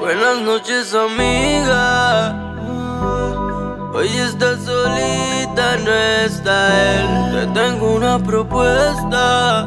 Buenas noches, amiga. Hoy está solita, no está él. Te tengo una propuesta,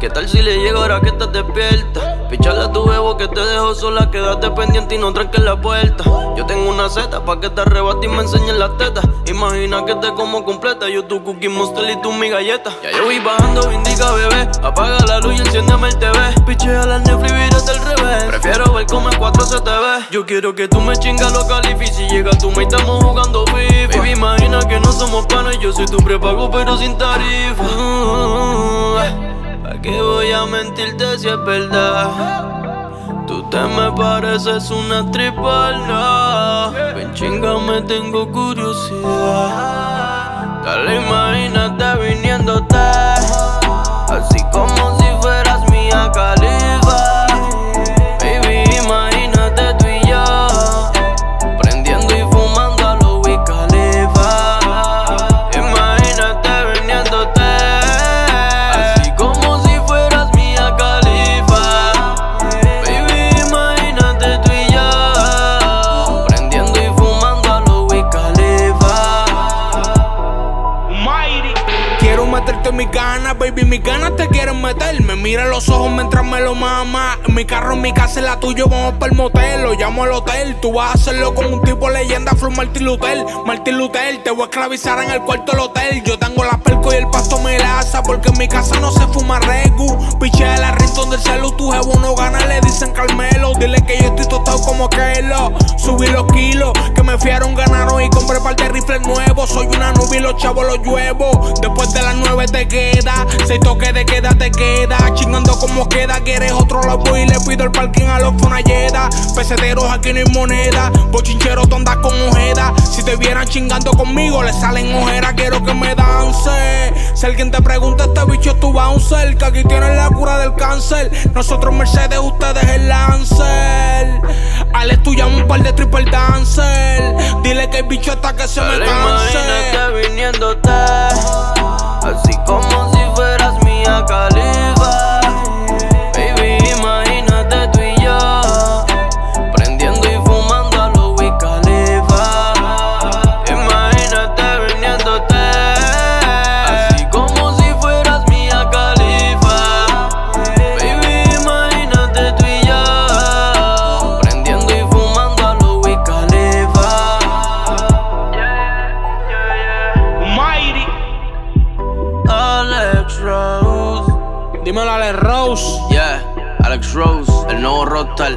¿qué tal si le llego ahora que estás despierta? Picharle a tu bebo que te dejo sola, quédate pendiente y no tranques la puerta. Yo tengo una seta pa' que te arrebate y me enseñes las tetas. Imagina que te como completa, yo tu cookie monster y tú mi galleta. Ya yo voy bajando, indica bebé, apaga la luz y enciéndeme el TV. Pichea la Netflix, vírate al revés. Prefiero ver cómo en 4 se te ve. Yo quiero que tú me chingas los califi, si llega tú me estamos jugando FIFA. Baby, imagina que no somos panos, yo soy tu prepago pero sin tarifa. ¿Para qué voy a mentirte si es verdad? Tú te me pareces una triple no. Ven chinga, me tengo curiosidad. Dale, imagínate viniéndote. Baby, mis ganas te quieren meter. Me mira los ojos mientras me lo mama. En mi carro, en mi casa, en la tuya, vamos para el motel. Lo llamo al hotel. Tú vas a hacerlo como un tipo leyenda, Flow Martin Luther. Martin Luther, te voy a esclavizar en el cuarto del hotel. Yo tengo la perco y el pasto me laza. Porque en mi casa no se fuma regu. Pichea la rintón del celu, tu jevo no gana, le dicen Carmelo. Dile que yo estoy tostado como Kelo. Subí los kilos, que me fiaron, ganaron y compré par de rifles nuevos. Soy una nube y los chavos los lluevo. Después de las nueve te queda, seis toques de queda te queda. Chingando como queda, quieres otro lobo y le pido el parking a los Fonalleda. Peseteros aquí no hay moneda, bochincheros tondas con ojeda. Si te vieran chingando conmigo, le salen ojeras, quiero que me dance. Si alguien te pregunta, este bicho es tu bouncer, que aquí tienes la cura del cáncer. Nosotros Mercedes, ustedes el Lancer. Alex, tú llama un par de triple dancer. Dile que el bicho está que se me canse. imagínate viniéndote Dímelo Alex Rose. Yeah, Alex Rose, el nuevo rockstar.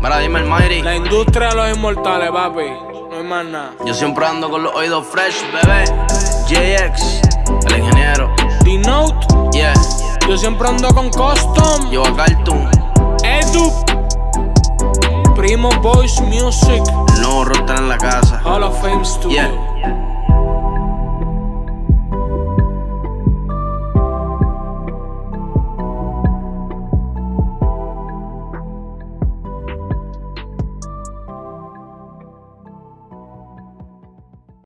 Mira, dime el Mighty. La industria de los inmortales, papi. No hay más nada. Yo siempre ando con los oídos fresh, bebé. JX, el ingeniero. D-Note. Yeah, Yo siempre ando con custom. yo a Cartoon, Edu. Primo Boys Music. el nuevo rockstar en la casa. Hall of Fame Studio. Yeah.